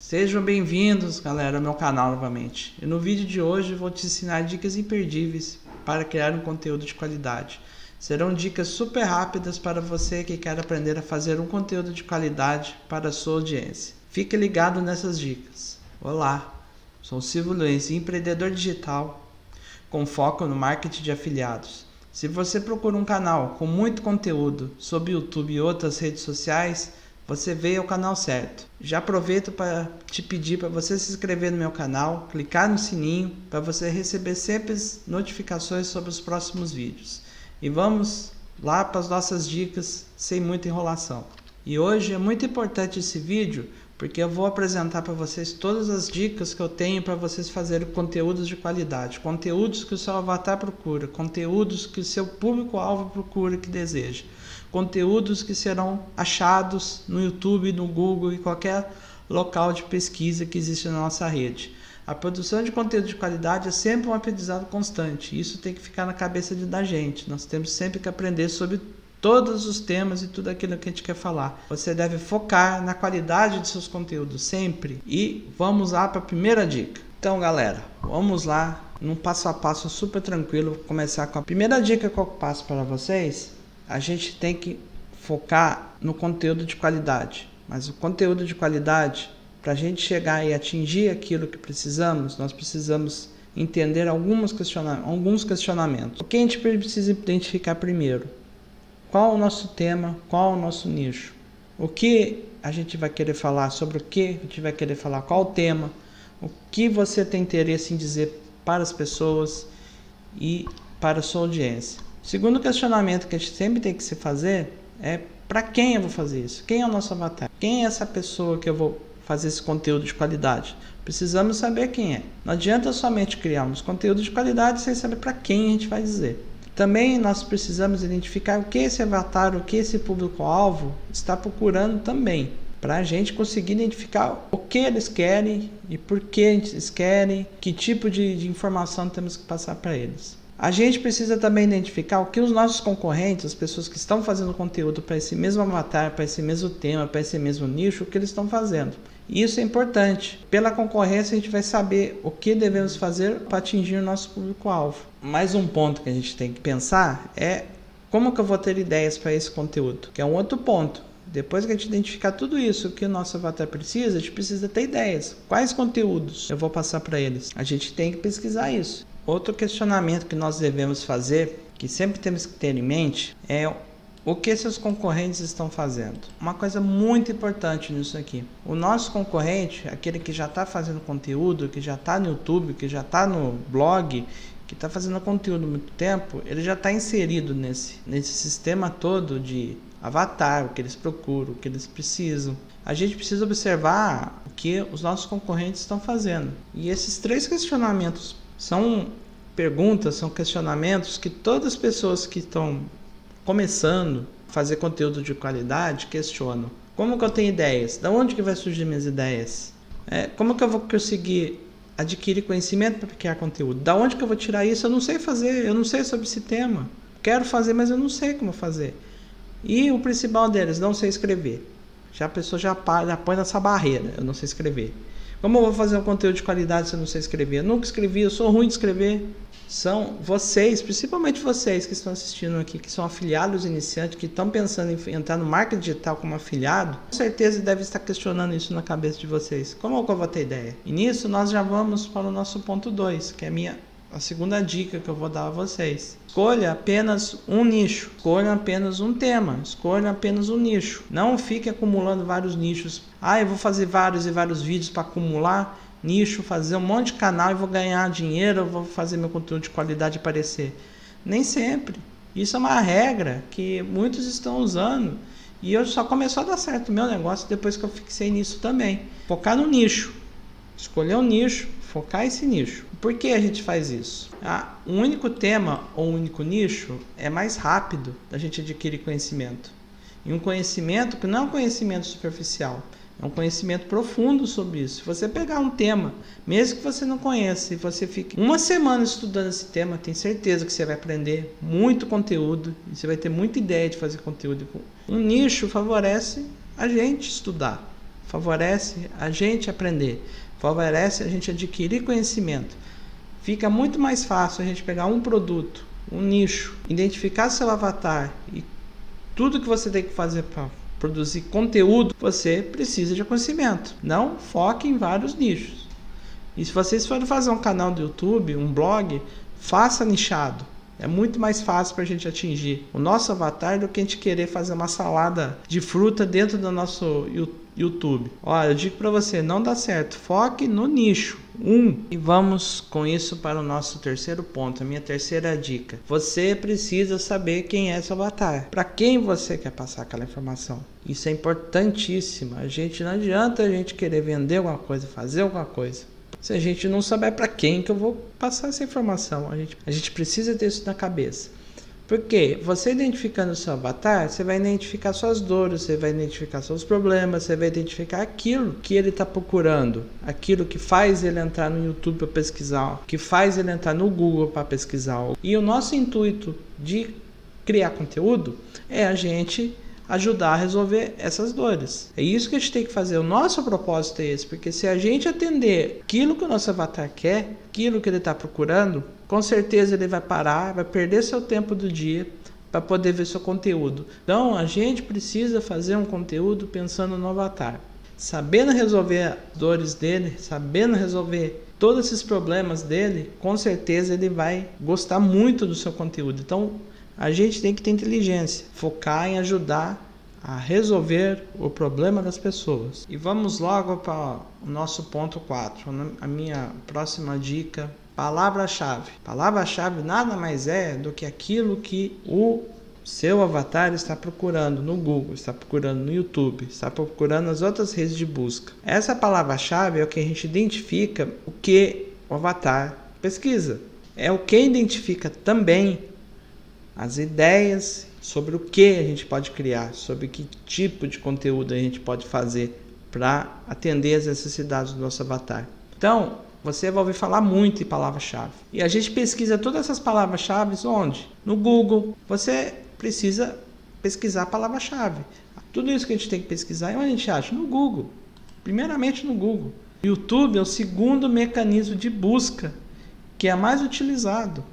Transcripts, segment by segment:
Sejam bem-vindos, galera, ao meu canal novamente. E no vídeo de hoje vou te ensinar dicas imperdíveis para criar um conteúdo de qualidade. Serão dicas super rápidas para você que quer aprender a fazer um conteúdo de qualidade para a sua audiência. Fique ligado nessas dicas. Olá, sou Silvio Luiz, empreendedor digital com foco no marketing de afiliados. Se você procura um canal com muito conteúdo sobre YouTube e outras redes sociais, você veio ao canal certo. Já aproveito para te pedir para você se inscrever no meu canal, clicar no sininho para você receber sempre notificações sobre os próximos vídeos. E vamos lá para as nossas dicas sem muita enrolação. E hoje é muito importante esse vídeo porque eu vou apresentar para vocês todas as dicas que eu tenho para vocês fazerem conteúdos de qualidade, conteúdos que o seu avatar procura, conteúdos que o seu público-alvo procura que deseja, conteúdos que serão achados no YouTube, no Google e qualquer local de pesquisa que existe na nossa rede. A produção de conteúdo de qualidade é sempre um aprendizado constante. Isso tem que ficar na cabeça da gente. Nós temos sempre que aprender sobre todos os temas e tudo aquilo que a gente quer falar. Você deve focar na qualidade de seus conteúdos sempre. E vamos lá para a primeira dica. Então, galera, vamos lá num passo a passo super tranquilo. Vou começar com a primeira dica que eu passo para vocês. A gente tem que focar no conteúdo de qualidade. Mas o conteúdo de qualidade, para a gente chegar e atingir aquilo que precisamos, nós precisamos entender alguns, questiona alguns questionamentos. O que a gente precisa identificar primeiro? Qual o nosso tema? Qual o nosso nicho? O que a gente vai querer falar? Sobre o que a gente vai querer falar? Qual o tema? O que você tem interesse em dizer para as pessoas e para a sua audiência? Segundo questionamento que a gente sempre tem que se fazer é para quem eu vou fazer isso? Quem é o nosso avatar? Quem é essa pessoa que eu vou fazer esse conteúdo de qualidade? Precisamos saber quem é. Não adianta somente criarmos conteúdo de qualidade sem saber para quem a gente vai dizer. Também nós precisamos identificar o que esse avatar, o que esse público-alvo está procurando também, para a gente conseguir identificar o que eles querem e por que eles querem, que tipo de, de informação temos que passar para eles. A gente precisa também identificar o que os nossos concorrentes, as pessoas que estão fazendo conteúdo para esse mesmo avatar, para esse mesmo tema, para esse mesmo nicho, o que eles estão fazendo. Isso é importante. Pela concorrência, a gente vai saber o que devemos fazer para atingir o nosso público-alvo. Mais um ponto que a gente tem que pensar é como que eu vou ter ideias para esse conteúdo, que é um outro ponto. Depois que a gente identificar tudo isso que o nosso avatar precisa, a gente precisa ter ideias. Quais conteúdos eu vou passar para eles? A gente tem que pesquisar isso. Outro questionamento que nós devemos fazer, que sempre temos que ter em mente, é o que seus concorrentes estão fazendo. Uma coisa muito importante nisso aqui: o nosso concorrente, aquele que já está fazendo conteúdo, que já está no YouTube, que já está no blog, que está fazendo conteúdo há muito tempo, ele já está inserido nesse, nesse sistema todo de avatar, o que eles procuram, o que eles precisam. A gente precisa observar o que os nossos concorrentes estão fazendo. E esses três questionamentos são perguntas, são questionamentos que todas as pessoas que estão começando a fazer conteúdo de qualidade, questiono. Como que eu tenho ideias? Da onde que vai surgir minhas ideias? É, como que eu vou conseguir adquirir conhecimento para criar conteúdo? Da onde que eu vou tirar isso? Eu não sei fazer, eu não sei sobre esse tema. Quero fazer, mas eu não sei como fazer. E o principal deles, não sei escrever. Já a pessoa já, já põe nessa barreira, eu não sei escrever. Como eu vou fazer um conteúdo de qualidade se eu não sei escrever? Eu nunca escrevi, eu sou ruim de escrever. São vocês, principalmente vocês que estão assistindo aqui, que são afiliados iniciantes, que estão pensando em entrar no marketing digital como afiliado, com certeza deve estar questionando isso na cabeça de vocês. Como que eu vou ter ideia? E nisso nós já vamos para o nosso ponto 2, que é a minha a segunda dica que eu vou dar a vocês. Escolha apenas um nicho, escolha apenas um tema, escolha apenas um nicho. Não fique acumulando vários nichos. Ah, eu vou fazer vários e vários vídeos para acumular nicho, fazer um monte de canal e vou ganhar dinheiro, vou fazer meu conteúdo de qualidade aparecer. Nem sempre. Isso é uma regra que muitos estão usando e eu só começou a dar certo o meu negócio depois que eu fixei nisso também. Focar no nicho. Escolher um nicho, focar esse nicho. Por que a gente faz isso? Ah, um único tema ou um único nicho é mais rápido da gente adquirir conhecimento. E um conhecimento que não é um conhecimento superficial, é um conhecimento profundo sobre isso. Se você pegar um tema, mesmo que você não conheça, e você fique uma semana estudando esse tema, tem certeza que você vai aprender muito conteúdo e você vai ter muita ideia de fazer conteúdo. Um nicho favorece a gente estudar, favorece a gente aprender, favorece a gente adquirir conhecimento. Fica muito mais fácil a gente pegar um produto, um nicho, identificar seu avatar e tudo que você tem que fazer para produzir conteúdo, você precisa de conhecimento. Não foque em vários nichos. E se vocês forem fazer um canal do YouTube, um blog, faça nichado. É muito mais fácil para a gente atingir o nosso avatar do que a gente querer fazer uma salada de fruta dentro do nosso YouTube. Olha, eu digo para você, não dá certo. Foque no nicho. Um. E vamos com isso para o nosso terceiro ponto, a minha terceira dica. Você precisa saber quem é seu avatar. Para quem você quer passar aquela informação. Isso é importantíssimo. A gente não adianta a gente querer vender alguma coisa, fazer alguma coisa se a gente não souber para quem que eu vou passar essa informação. A gente, a gente precisa ter isso na cabeça. Porque você identificando o seu avatar, você vai identificar suas dores, você vai identificar seus problemas, você vai identificar aquilo que ele está procurando, aquilo que faz ele entrar no YouTube para pesquisar, que faz ele entrar no Google para pesquisar. E o nosso intuito de criar conteúdo é a gente ajudar a resolver essas dores. É isso que a gente tem que fazer. O nosso propósito é esse, porque se a gente atender aquilo que o nosso avatar quer, aquilo que ele está procurando, com certeza ele vai parar, vai perder seu tempo do dia para poder ver seu conteúdo. Então a gente precisa fazer um conteúdo pensando no avatar, sabendo resolver as dores dele, sabendo resolver todos esses problemas dele, com certeza ele vai gostar muito do seu conteúdo. Então a gente tem que ter inteligência, focar em ajudar a resolver o problema das pessoas. E vamos logo para o nosso ponto 4, a minha próxima dica, palavra-chave. Palavra-chave nada mais é do que aquilo que o seu avatar está procurando no Google, está procurando no YouTube, está procurando nas outras redes de busca. Essa palavra-chave é o que a gente identifica o que o avatar pesquisa. É o que identifica também as ideias sobre o que a gente pode criar, sobre que tipo de conteúdo a gente pode fazer para atender as necessidades do nosso avatar. Então, você vai ouvir falar muito em palavra-chave. E a gente pesquisa todas essas palavras-chave onde? No Google. Você precisa pesquisar a palavra-chave. Tudo isso que a gente tem que pesquisar, onde a gente acha? No Google. Primeiramente no Google. YouTube é o segundo mecanismo de busca que é mais utilizado,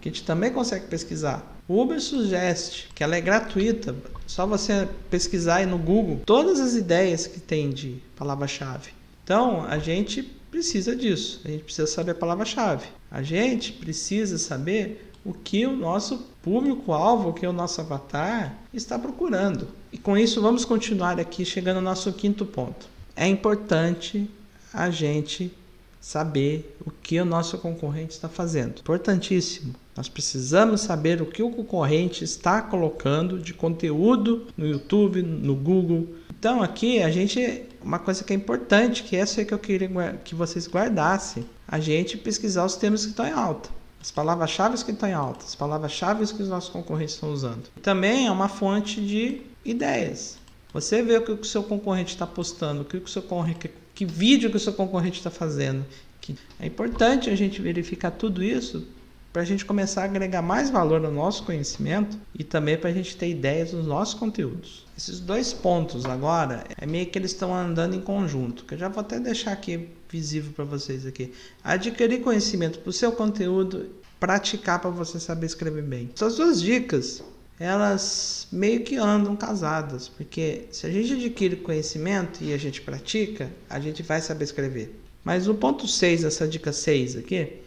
que a gente também consegue pesquisar. Uber Suggest, que ela é gratuita, só você pesquisar aí no Google todas as ideias que tem de palavra-chave. Então, a gente precisa disso. A gente precisa saber a palavra-chave. A gente precisa saber o que o nosso público-alvo, o que o nosso avatar está procurando. E com isso, vamos continuar aqui, chegando ao nosso quinto ponto. É importante a gente saber o que o nosso concorrente está fazendo. Importantíssimo. Nós precisamos saber o que o concorrente está colocando de conteúdo no YouTube, no Google. Então aqui a gente uma coisa que é importante, que essa é que eu queria que vocês guardassem, a gente pesquisar os termos que estão em alta. As palavras-chave que estão em alta, as palavras-chave que os nossos concorrentes estão usando. Também é uma fonte de ideias. Você vê o que o seu concorrente está postando, o que o seu concorrente que vídeo que o seu concorrente está fazendo. Que é importante a gente verificar tudo isso para a gente começar a agregar mais valor ao nosso conhecimento e também para a gente ter ideias dos nossos conteúdos. Esses dois pontos agora é meio que eles estão andando em conjunto, que eu já vou até deixar aqui visível para vocês aqui. Adquirir conhecimento para o seu conteúdo, praticar para você saber escrever bem. Essas duas dicas elas meio que andam casadas, porque se a gente adquire conhecimento e a gente pratica, a gente vai saber escrever. Mas o ponto 6, essa dica 6 aqui,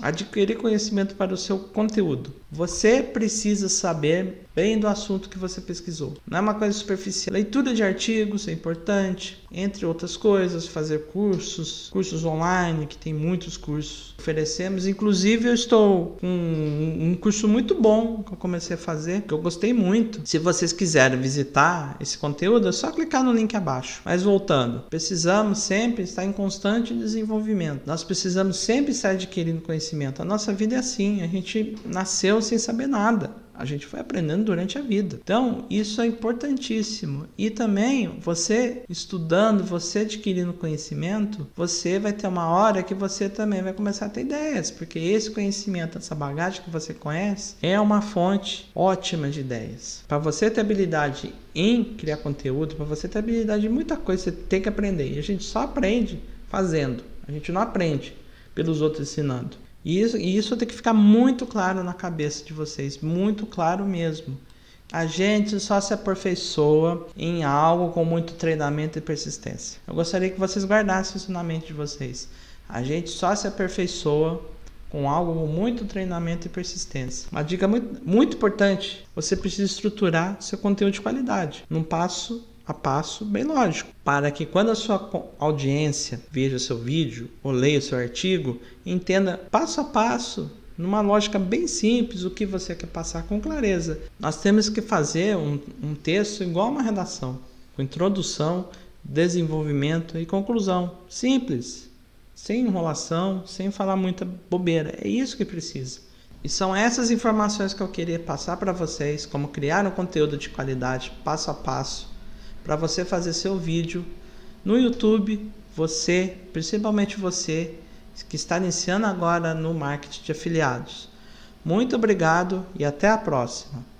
adquirir conhecimento para o seu conteúdo. Você precisa saber bem do assunto que você pesquisou. Não é uma coisa superficial. Leitura de artigos é importante, entre outras coisas, fazer cursos, cursos online, que tem muitos cursos oferecemos. Inclusive, eu estou com um curso muito bom que eu comecei a fazer, que eu gostei muito. Se vocês quiserem visitar esse conteúdo, é só clicar no link abaixo. Mas voltando, precisamos sempre estar em constante desenvolvimento. Nós precisamos sempre estar adquirindo conhecimento. A nossa vida é assim, a gente nasceu sem saber nada. A gente foi aprendendo durante a vida. Então, isso é importantíssimo. E também, você estudando, você adquirindo conhecimento, você vai ter uma hora que você também vai começar a ter ideias, porque esse conhecimento, essa bagagem que você conhece, é uma fonte ótima de ideias. Para você ter habilidade em criar conteúdo, para você ter habilidade em muita coisa, você tem que aprender. E a gente só aprende fazendo. A gente não aprende pelos outros ensinando. E isso, e isso tem que ficar muito claro na cabeça de vocês, muito claro mesmo. A gente só se aperfeiçoa em algo com muito treinamento e persistência. Eu gostaria que vocês guardassem isso na mente de vocês. A gente só se aperfeiçoa com algo com muito treinamento e persistência. Uma dica muito, muito importante: você precisa estruturar seu conteúdo de qualidade num passo a passo bem lógico, para que quando a sua audiência veja o seu vídeo ou leia o seu artigo, entenda passo a passo, numa lógica bem simples, o que você quer passar com clareza. Nós temos que fazer um, um texto igual a uma redação, com introdução, desenvolvimento e conclusão. Simples, sem enrolação, sem falar muita bobeira. É isso que precisa. E são essas informações que eu queria passar para vocês, como criar um conteúdo de qualidade passo a passo para você fazer seu vídeo no YouTube. Você, principalmente você que está iniciando agora no marketing de afiliados. Muito obrigado e até a próxima.